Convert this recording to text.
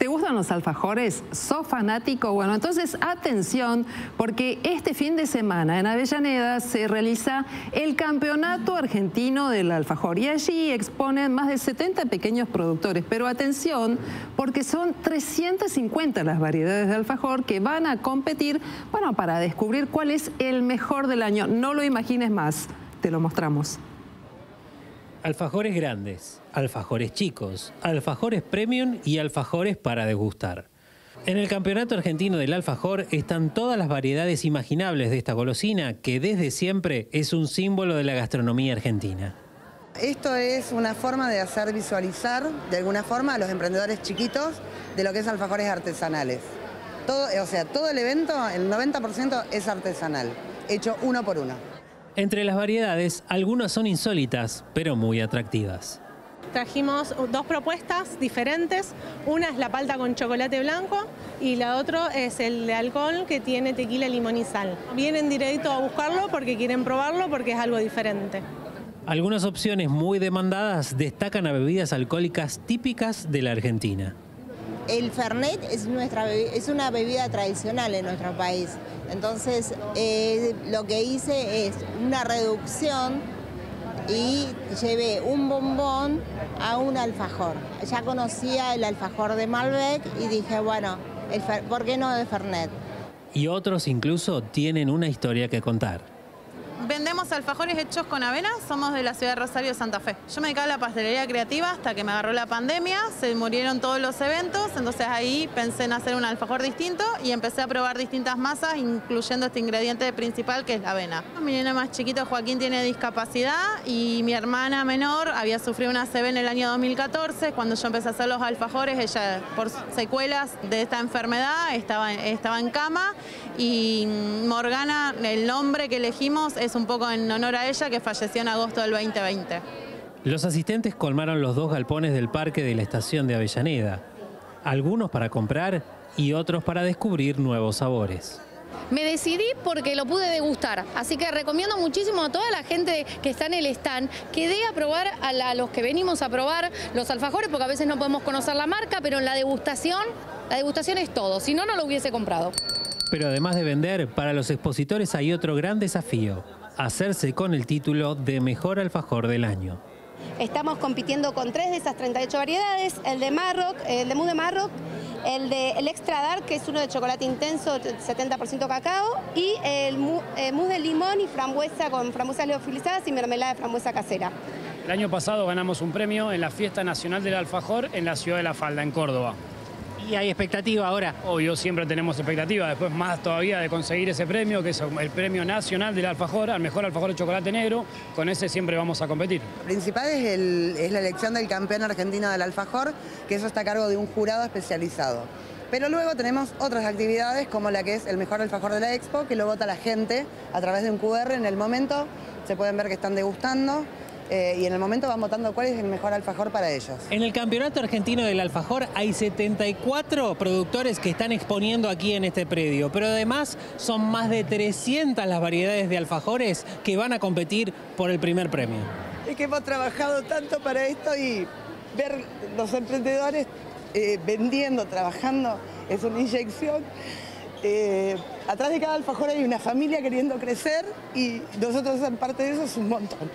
¿Te gustan los alfajores? ¿Sos fanático? Bueno, entonces atención, porque este fin de semana en Avellaneda se realiza el Campeonato Argentino del Alfajor y allí exponen más de 70 pequeños productores. Pero atención, porque son 350 las variedades de alfajor que van a competir, bueno, para descubrir cuál es el mejor del año. No lo imagines más, te lo mostramos. Alfajores grandes, alfajores chicos, alfajores premium y alfajores para degustar. En el Campeonato Argentino del Alfajor están todas las variedades imaginables de esta golosina que desde siempre es un símbolo de la gastronomía argentina. Esto es una forma de hacer visualizar de alguna forma a los emprendedores chiquitos de lo que es alfajores artesanales. Todo, o sea, todo el evento, el 90% es artesanal, hecho uno por uno. Entre las variedades, algunas son insólitas, pero muy atractivas. Trajimos dos propuestas diferentes. Una es la palta con chocolate blanco y la otra es el de alcohol que tiene tequila, limón y sal. Vienen directo a buscarlo porque quieren probarlo porque es algo diferente. Algunas opciones muy demandadas destacan a bebidas alcohólicas típicas de la Argentina. El Fernet es, nuestra, es una bebida tradicional en nuestro país. Entonces, eh, lo que hice es una reducción y llevé un bombón a un alfajor. Ya conocía el alfajor de Malbec y dije, bueno, ¿por qué no de Fernet? Y otros incluso tienen una historia que contar alfajores hechos con avena, somos de la ciudad de Rosario, Santa Fe. Yo me dedicaba a la pastelería creativa hasta que me agarró la pandemia, se murieron todos los eventos, entonces ahí pensé en hacer un alfajor distinto y empecé a probar distintas masas, incluyendo este ingrediente principal que es la avena. Mi nena más chiquito, Joaquín, tiene discapacidad y mi hermana menor había sufrido una CB en el año 2014. Cuando yo empecé a hacer los alfajores, ella por secuelas de esta enfermedad estaba, estaba en cama y Morgana, el nombre que elegimos es un poco en honor a ella que falleció en agosto del 2020. Los asistentes colmaron los dos galpones del parque de la estación de Avellaneda, algunos para comprar y otros para descubrir nuevos sabores. Me decidí porque lo pude degustar, así que recomiendo muchísimo a toda la gente que está en el stand que dé a probar a, los que venimos a probar los alfajores, porque a veces no podemos conocer la marca, pero en la degustación, la degustación es todo, si no, no lo hubiese comprado. Pero además de vender, para los expositores hay otro gran desafío, hacerse con el título de Mejor Alfajor del Año. Estamos compitiendo con tres de esas 38 variedades, el de Marroc, el de Mousse de Marroc, el de el Extra Dark, que es uno de chocolate intenso, 70% cacao, y el eh, mousse de limón y frambuesa con frambuesas leofilizadas y mermelada de frambuesa casera. El año pasado ganamos un premio en la Fiesta Nacional del Alfajor en la ciudad de La Falda, en Córdoba. ¿Y hay expectativa ahora? Obvio, siempre tenemos expectativa. Después más todavía de conseguir ese premio, que es el premio nacional del alfajor, al mejor alfajor de chocolate negro. Con ese siempre vamos a competir. Lo principal es, la elección del campeón argentino del alfajor, que eso está a cargo de un jurado especializado. Pero luego tenemos otras actividades como la que es el mejor alfajor de la expo, que lo vota la gente a través de un QR en el momento. Se pueden ver que están degustando. Eh, y en el momento van votando cuál es el mejor alfajor para ellos. En el Campeonato Argentino del Alfajor hay 74 productores que están exponiendo aquí en este predio, pero además son más de 300 las variedades de alfajores que van a competir por el primer premio. Es que hemos trabajado tanto para esto y ver los emprendedores eh, vendiendo, trabajando, es una inyección. Eh, atrás de cada alfajor hay una familia queriendo crecer y nosotros ser parte de eso es un montón.